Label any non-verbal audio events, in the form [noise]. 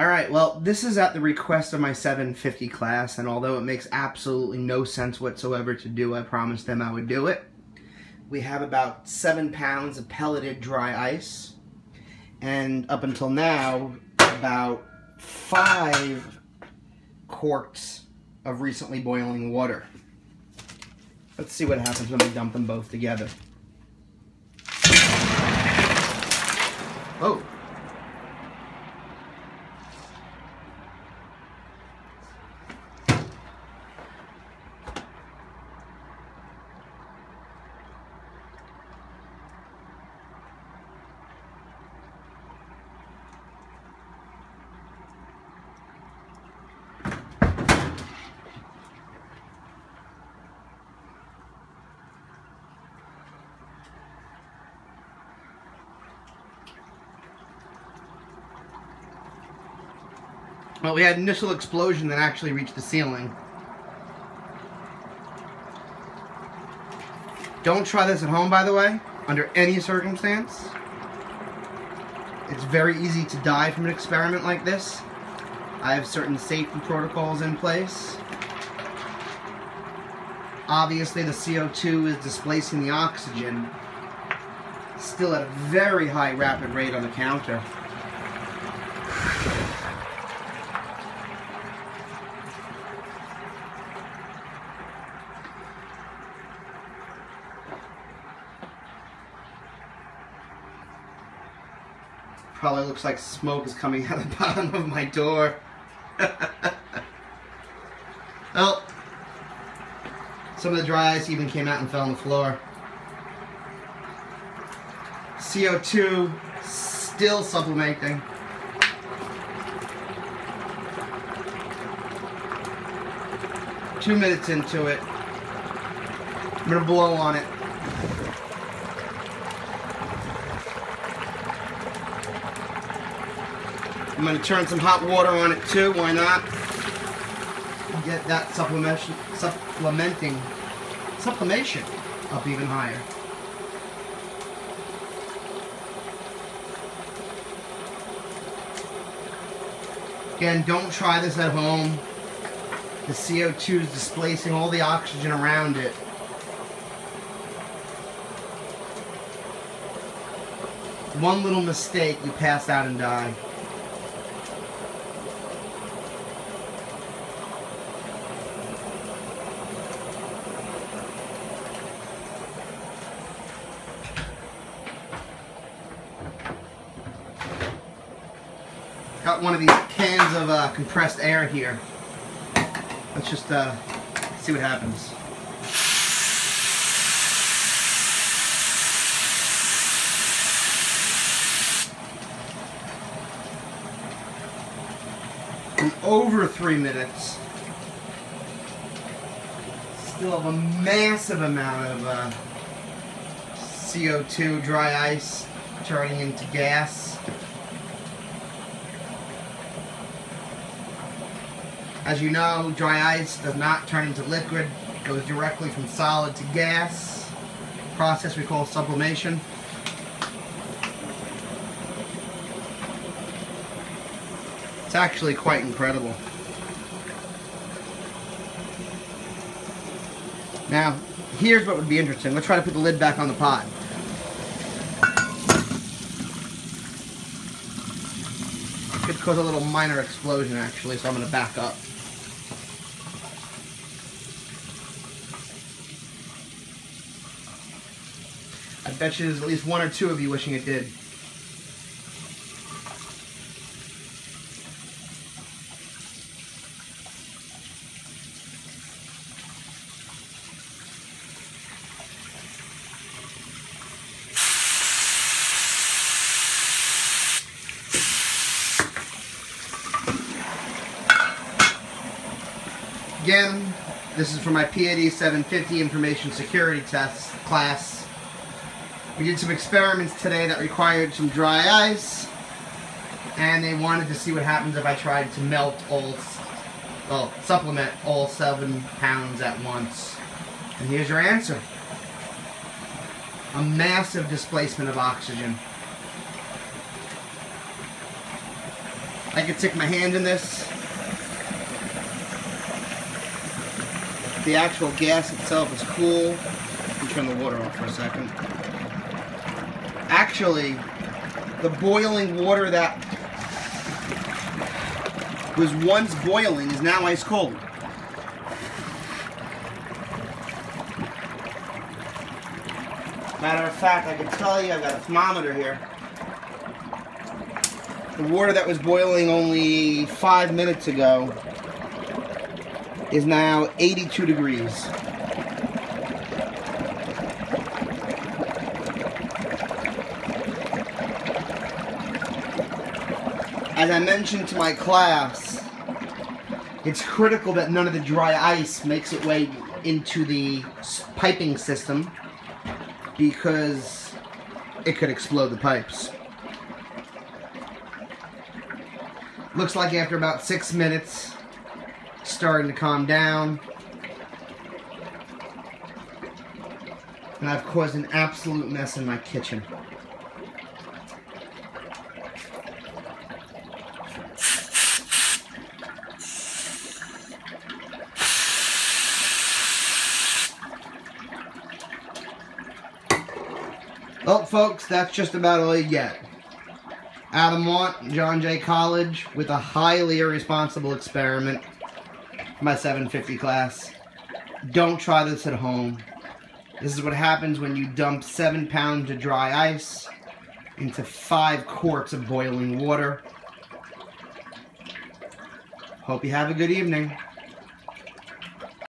Alright, well, this is at the request of my 750 class, and although it makes absolutely no sense whatsoever to do, I promised them I would do it. We have about 7 pounds of pelleted dry ice, and up until now, about 5 quarts of recently boiling water. Let's see what happens when we dump them both together. Oh, Well, we had initial explosion that actually reached the ceiling. Don't try this at home, by the way, under any circumstance. It's very easy to die from an experiment like this. I have certain safety protocols in place. Obviously, the CO2 is displacing the oxygen, still at a very high rapid rate on the counter. Probably looks like smoke is coming [laughs] out the bottom of my door. [laughs] well, some of the dry ice even came out and fell on the floor. CO2 still sublimating. Two minutes into it. I'm gonna blow on it. I'm going to turn some hot water on it too, why not? Get that sublimation, sublimating, sublimation up even higher. Again, don't try this at home. The CO2 is displacing all the oxygen around it. One little mistake, you pass out and die. Got one of these cans of uh, compressed air here. Let's just uh, see what happens. In over three minutes. Still have a massive amount of uh, CO2 dry ice turning into gas. As you know, dry ice does not turn into liquid. It goes directly from solid to gas. Process we call sublimation. It's actually quite incredible. Now, here's what would be interesting. Let's try to put the lid back on the pot. Could cause a little minor explosion actually, so I'm going to back up. There's at least one or two of you wishing it did. Again, this is for my PAD 750 Information Security Test class. We did some experiments today that required some dry ice, and they wanted to see what happens if I tried to melt all, well, sublimate all seven pounds at once. And here's your answer. A massive displacement of oxygen. I can stick my hand in this. The actual gas itself is cool. Let me turn the water off for a second. Actually, the boiling water that was once boiling is now ice cold. Matter of fact, I can tell you, I've got a thermometer here. The water that was boiling only five minutes ago is now 82 degrees. As I mentioned to my class, it's critical that none of the dry ice makes its way into the piping system because it could explode the pipes. Looks like after about six minutes, starting to calm down. And I've caused an absolute mess in my kitchen. Well, folks, that's just about all you get. Adam Wandt, John Jay College, with a highly irresponsible experiment. My 750 class. Don't try this at home. This is what happens when you dump 7 pounds of dry ice into 5 quarts of boiling water. Hope you have a good evening.